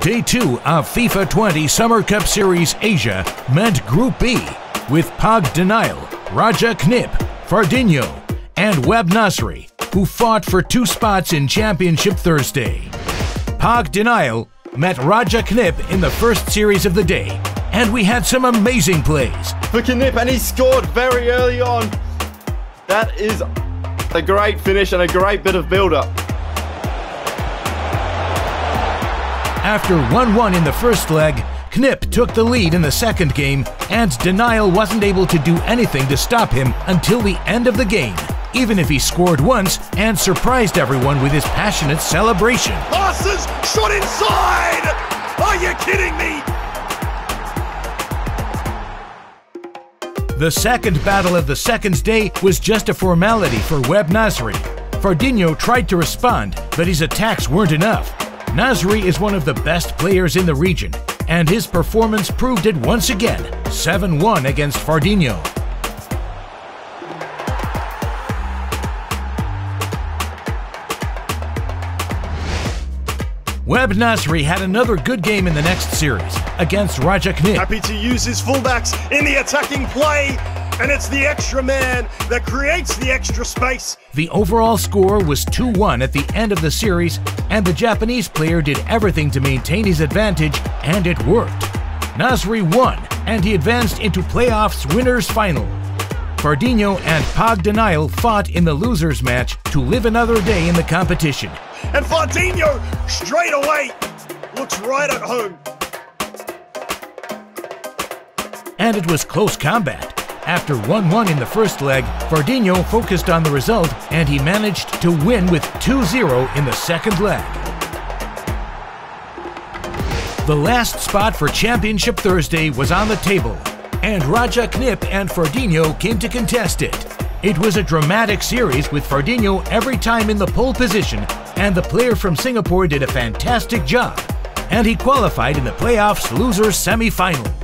Day 2 of FIFA 20 Summer Cup Series Asia meant Group B with Pog Denial, Raja Knip, Fardinho, and Web Nasri, who fought for two spots in Championship Thursday. Pog Denial met Raja Knip in the first series of the day, and we had some amazing plays. For Knip, and he scored very early on. That is a great finish and a great bit of build-up. After 1 1 in the first leg, Knip took the lead in the second game, and Denial wasn't able to do anything to stop him until the end of the game, even if he scored once and surprised everyone with his passionate celebration. Passes shot inside! Are you kidding me? The second battle of the second day was just a formality for Web Nasri. Fardinho tried to respond, but his attacks weren't enough. Nasri is one of the best players in the region, and his performance proved it once again 7 1 against Fardinho. Web Nasri had another good game in the next series against Raja Knip. Happy to use his fullbacks in the attacking play, and it's the extra man that creates the extra space. The overall score was 2 1 at the end of the series, and the Japanese player did everything to maintain his advantage, and it worked. Nasri won, and he advanced into playoffs winners final. Fardinho and Pog Denial fought in the losers match to live another day in the competition. And Fardinho, straight away, looks right at home. And it was close combat. After 1 1 in the first leg, Fardinho focused on the result and he managed to win with 2 0 in the second leg. The last spot for Championship Thursday was on the table, and Raja Knip and Fardinho came to contest it. It was a dramatic series with Fardinho every time in the pole position, and the player from Singapore did a fantastic job. And he qualified in the playoffs losers semi final.